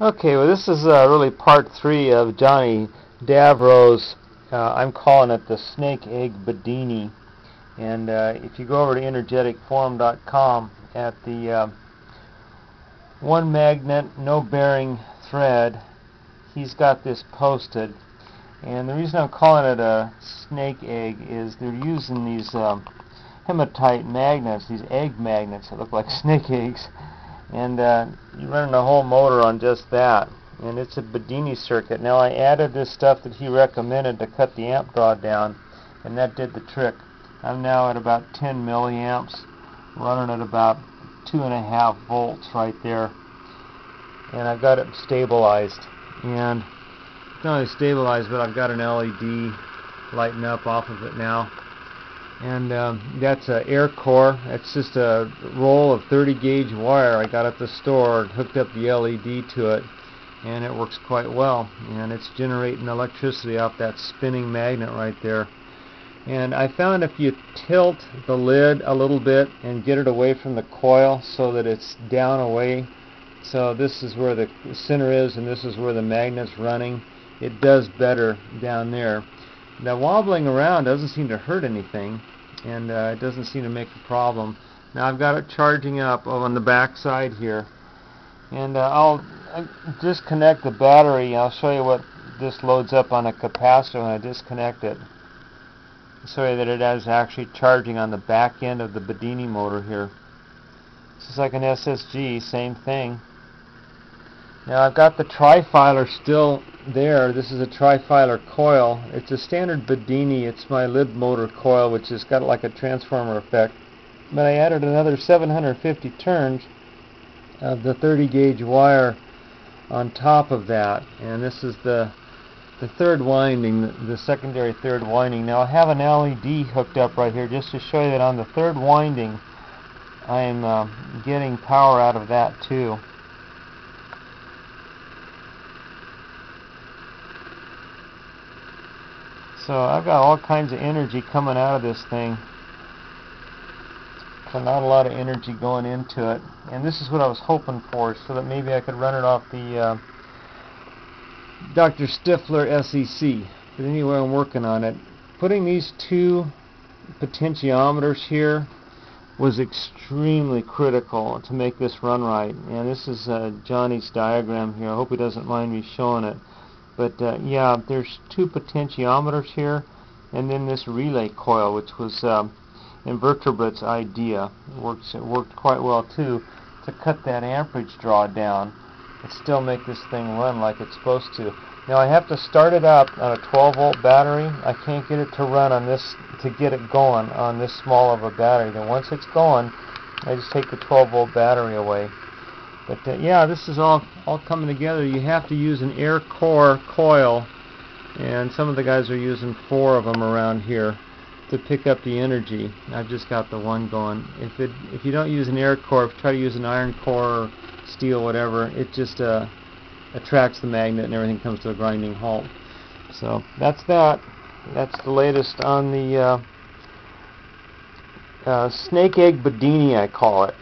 Okay, well this is uh, really part three of Johnny Davro's, uh, I'm calling it the snake egg Bedini. And uh, if you go over to energeticforum.com at the uh, one magnet, no bearing thread, he's got this posted. And the reason I'm calling it a snake egg is they're using these um, hematite magnets, these egg magnets that look like snake eggs and uh, you're running a whole motor on just that. And it's a Bedini circuit. Now I added this stuff that he recommended to cut the amp draw down and that did the trick. I'm now at about 10 milliamps running at about two and a half volts right there. And I've got it stabilized. And not only stabilized but I've got an LED lighting up off of it now and um, that's an air core. It's just a roll of 30 gauge wire I got at the store, hooked up the LED to it, and it works quite well. And it's generating electricity off that spinning magnet right there. And I found if you tilt the lid a little bit and get it away from the coil so that it's down away, so this is where the center is and this is where the magnet's running, it does better down there. Now wobbling around doesn't seem to hurt anything and uh, it doesn't seem to make a problem. Now I've got it charging up on the back side here and uh, I'll disconnect the battery I'll show you what this loads up on a capacitor when I disconnect it you that it is actually charging on the back end of the Bedini motor here. This is like an SSG, same thing. Now I've got the trifilar still there. This is a trifilar coil. It's a standard Bedini. It's my Lidmotor coil which has got like a transformer effect. But I added another 750 turns of the 30 gauge wire on top of that and this is the the third winding, the, the secondary third winding. Now I have an LED hooked up right here just to show you that on the third winding I am uh, getting power out of that too. So I've got all kinds of energy coming out of this thing. So not a lot of energy going into it. And this is what I was hoping for, so that maybe I could run it off the uh, Dr. Stiffler SEC. But anyway, I'm working on it. Putting these two potentiometers here was extremely critical to make this run right. And this is uh, Johnny's diagram here. I hope he doesn't mind me showing it. But uh, yeah, there's two potentiometers here, and then this relay coil, which was um, Invertebrate's idea. It works. It worked quite well too to cut that amperage draw down and still make this thing run like it's supposed to. Now I have to start it up on a 12 volt battery. I can't get it to run on this to get it going on this small of a battery. Then once it's going, I just take the 12 volt battery away. But uh, yeah, this is all all coming together. You have to use an air core coil, and some of the guys are using four of them around here to pick up the energy. I've just got the one going. If it if you don't use an air core, try to use an iron core or steel, whatever, it just uh, attracts the magnet and everything comes to a grinding halt. So that's that. That's the latest on the uh, uh, snake egg Bedini, I call it.